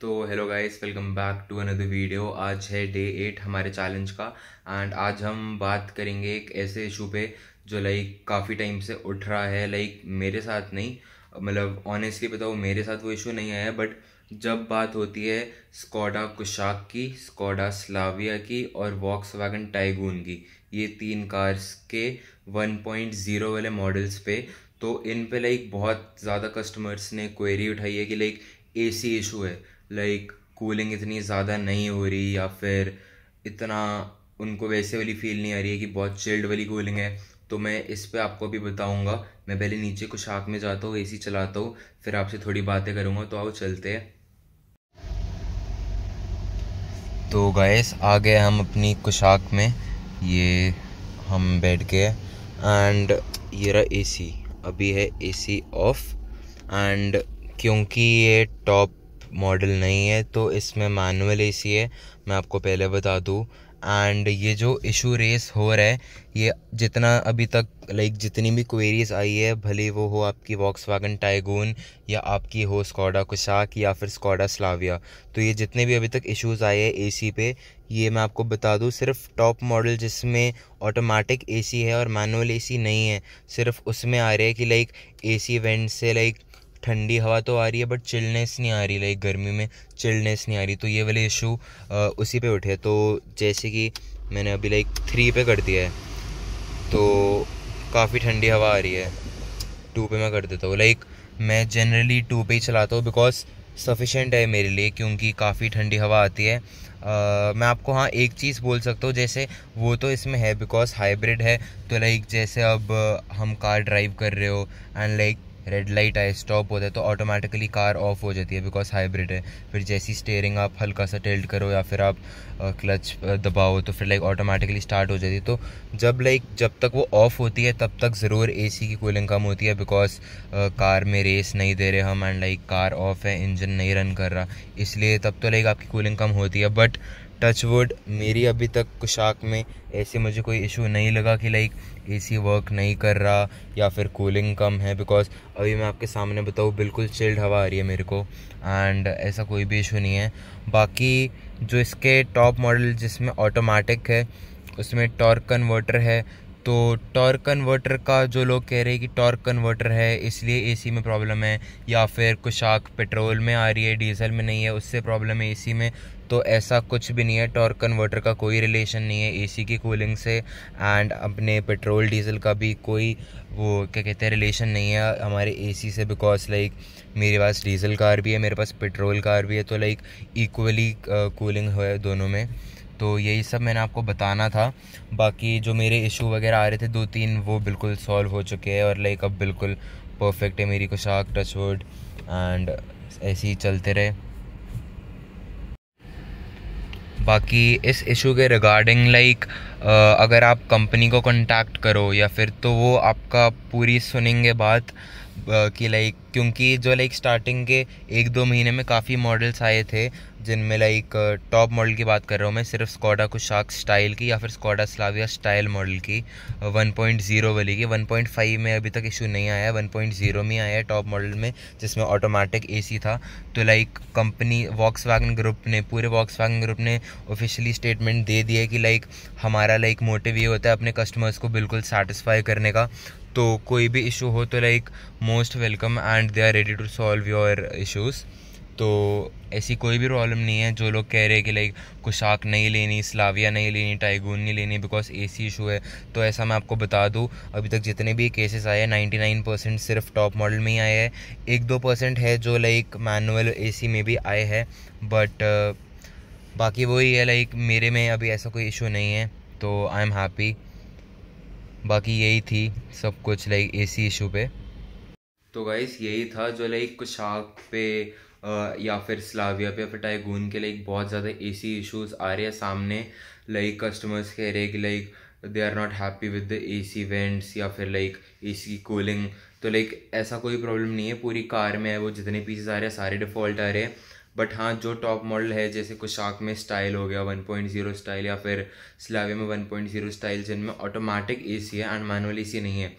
तो hello guys welcome back to another video आज है डे एट हमारे चैलेंज का। एंड आज हम बात करेंगे एक ऐसे इशू पे जो लाइक काफ़ी टाइम से उठ रहा है लाइक मेरे साथ नहीं मतलब ऑनेस्टली बताओ मेरे साथ वो इशू नहीं आया बट जब बात होती है स्कॉडा कुशाक की स्कॉडा स्लाविया की और वॉक्स वैगन टाइगून की, ये तीन कार्स के 1.0 वाले मॉडल्स पे तो इन पे लाइक बहुत ज़्यादा कस्टमर्स ने क्वेरी उठाई है कि लाइक एसी इशू है। लाइक कूलिंग इतनी ज़्यादा नहीं हो रही या फिर इतना उनको वैसे वाली फील नहीं आ रही है कि बहुत चिल्ड वाली कूलिंग है तो मैं इस पर आपको भी बताऊँगा। मैं पहले नीचे आँख में जाता हूँ एसी चलाता हूँ, फिर आपसे थोड़ी बातें करूँगा तो आओ चलते हैं। तो गैस आ गए हम अपनी कुशाक में। ये हम बैठ गए एंड ये रहा एसी अभी है एसी ऑफ़ एंड क्योंकि ये टॉप मॉडल नहीं है तो इसमें मैनुअल एसी है मैं आपको पहले बता दूँ। एंड ये जो इशू रेस हो रहा है, ये जितना अभी तक लाइक जितनी भी क्वेरीज आई है, भले वो हो आपकी वॉक्स वैगन टाइगून या आपकी हो स्कॉडा कुशाक या फिर स्कॉडा स्लाविया तो ये जितने भी अभी तक इश्यूज़ आए हैं एसी पे, ये मैं आपको बता दूँ, सिर्फ़ टॉप मॉडल जिसमें ऑटोमेटिक एसी है और मैनुअल एसी नहीं है, सिर्फ़ उसमें आ रहे हैं कि लाइक एसी वेंट से लाइक ठंडी हवा तो आ रही है बट चिलनेस नहीं आ रही लाइक गर्मी में चिलनेस नहीं आ रही। तो ये वाले इशू उसी पे उठे। तो जैसे कि मैंने अभी लाइक थ्री पे कर दिया है तो काफ़ी ठंडी हवा आ रही है। टू पे मैं कर देता हूँ। लाइक मैं जनरली टू पे ही चलाता हूँ बिकॉज़ सफिशेंट है मेरे लिए क्योंकि काफ़ी ठंडी हवा आती है। Uh, मैं आपको हाँ एक चीज़ बोल सकता हूँ जैसे वो तो इसमें है बिकॉज़ हाइब्रिड है। तो लाइक जैसे अब हम कार ड्राइव कर रहे हो एंड लाइक रेड लाइट आए स्टॉप होता है तो ऑटोमेटिकली कार ऑफ़ हो जाती है बिकॉज़ हाइब्रिड है। फिर जैसी स्टेयरिंग आप हल्का सा टेल्ट करो या फिर आप क्लच दबाओ तो फिर लाइक ऑटोमेटिकली स्टार्ट हो जाती है। तो जब लाइक जब तक वो ऑफ़ होती है, तब तक ज़रूर एसी की कूलिंग कम होती है बिकॉज़ कार में रेस नहीं दे रहे हम एंड लाइक कार ऑफ़ है इंजन नहीं रन कर रहा। इसलिए तब तो लाइक आपकी कूलिंग कम होती है बट टचवुड मेरी अभी तक कुशाक में ऐसे मुझे कोई इशू नहीं लगा कि लाइक एसी वर्क नहीं कर रहा या फिर कूलिंग कम है बिकॉज़ अभी मैं आपके सामने बताऊँ, बिल्कुल चिल्ड हवा आ रही है मेरे को एंड ऐसा कोई भी इशू नहीं है। बाकी जो इसके टॉप मॉडल जिसमें ऑटोमेटिक है, उसमें टॉर्क कन्वर्टर है तो टॉर्क कन्वर्टर का जो लोग कह रहे हैं कि टॉर्क कन्वर्टर है, इसलिए एसी में प्रॉब्लम है, या फिर कुशाक पेट्रोल में आ रही है, डीजल में नहीं है, उससे प्रॉब्लम है एसी में तो ऐसा कुछ भी नहीं है। टॉर्क कन्वर्टर का कोई रिलेशन नहीं है एसी की कूलिंग से एंड अपने पेट्रोल, डीजल का भी कोई वो क्या कहते हैं रिलेशन नहीं है हमारे एसी से बिकॉज़ लाइक मेरे पास डीजल कार भी है, मेरे पास पेट्रोल कार भी है तो लाइक इक्वली कूलिंग है दोनों में। तो यही सब मैंने आपको बताना था। बाकी जो मेरे इशू वगैरह आ रहे थे दो तीन वो बिल्कुल सॉल्व हो चुके हैं और लाइक अब बिल्कुल परफेक्ट है मेरी कुशाक टचवुड एंड ऐसे ही चलते रहे। बाकी इस इशू के रिगार्डिंग लाइक अगर आप कंपनी को कांटेक्ट करो या फिर तो वो आपका पूरी सुनेंगे बात कि लाइक क्योंकि जो लाइक स्टार्टिंग के एक दो महीने में काफ़ी मॉडल्स आए थे, जिनमें लाइक टॉप मॉडल की बात कर रहा हूँ मैं, सिर्फ़ स्कॉडा कुशाक स्टाइल की या फिर स्कॉडा स्लाविया स्टाइल मॉडल की 1.0 वाली की 1.5 में अभी तक इशू नहीं आया 1.0 में आया टॉप मॉडल में, जिसमें ऑटोमेटिक एसी था। तो लाइक कंपनी वॉक्स ग्रुप ने, पूरे वॉक्स ग्रुप ने ऑफिशियली स्टेटमेंट दे दिया कि लाइक हमारा लाइक मोटिव ये होता है अपने कस्टमर्स को बिल्कुल सेटिस्फाई करने का। तो कोई भी इशू हो तो like most welcome and they are ready to solve your issues तो ऐसी कोई भी प्रॉब्लम नहीं है, जो लोग कह रहे हैं कि लाइक कुशाक नहीं लेनी स्लाविया नहीं लेनी टाइगून नहीं लेनी बिकॉज़ ए सी इशू है। तो ऐसा मैं आपको बता दूँ, अभी तक जितने भी केसेस आए हैं नाइन्टी नाइन परसेंट सिर्फ़ टॉप मॉडल में ही आए हैं। एक दो परसेंट है जो लाइक मैनुअल ए सी में भी आए हैं बट बाकी वही है लाइक मेरे में अभी ऐसा कोई इशू नहीं है तो आई एम हैप्पी बाकी यही थी सब कुछ लाइक एसी इशू पे। तो गाइस यही था जो लाइक आग पे या फिर स्लाविया पे, या फिर टाइगून के लाइक बहुत ज़्यादा एसी इश्यूज़ आ रहे हैं सामने। लाइक कस्टमर्स कह रहे कि like they are not happy with the A C vents या फिर लाइक ए सी कूलिंग तो लाइक ऐसा कोई प्रॉब्लम नहीं है, पूरी कार में है वो, जितने पीसेस आ रहे हैं, सारे डिफ़ॉल्ट आ रहे हैं। बट हाँ जो टॉप मॉडल है जैसे कुशाक में स्टाइल हो गया 1.0 स्टाइल या फिर स्लावे में 1.0 स्टाइल जिनमें ऑटोमेटिक ए सी है एंड मैनुअल ए सी नहीं है।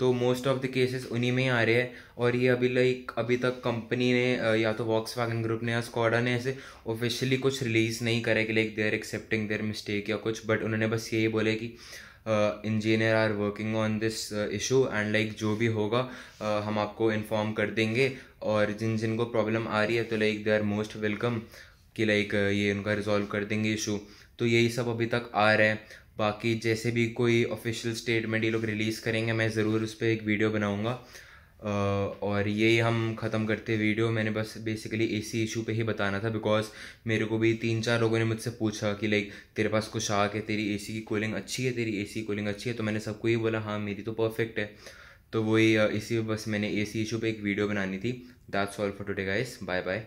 तो मोस्ट ऑफ़ द केसेस उन्हीं में ही आ रहे हैं और ये अभी लाइक अभी तक कंपनी ने या तो वॉक्स वैगन ग्रुप ने या स्कॉडा ने ऐसे ऑफिशियली कुछ रिलीज़ नहीं करे कि like they are accepting their mistake या कुछ बट उन्होंने बस यही बोले कि engineer are working on this issue and like जो भी होगा uh, हम आपको इन्फॉर्म कर देंगे। और जिन जिनको प्रॉब्लम आ रही है तो like they are most welcome कि लाइक ये उनका रिजॉल्व कर देंगे इशू तो यही सब अभी तक आ रहा है। बाकी जैसे भी कोई ऑफिशियल स्टेटमेंट ये लोग रिलीज़ करेंगे, मैं ज़रूर उस पर एक वीडियो बनाऊँगा। और यही हम ख़त्म करते वीडियो मैंने बस बेसिकली एसी इशू पे ही बताना था बिकॉज़ मेरे को भी तीन चार लोगों ने मुझसे पूछा कि लाइक तेरे पास कुछ आग है, तेरी एसी की कूलिंग अच्छी है, तेरी एसी कूलिंग अच्छी है तो मैंने सबको ही बोला हाँ मेरी तो परफेक्ट है। तो वही इसी बस मैंने ए सी इशू पर एक वीडियो बनानी थी। That's all for today guys bye bye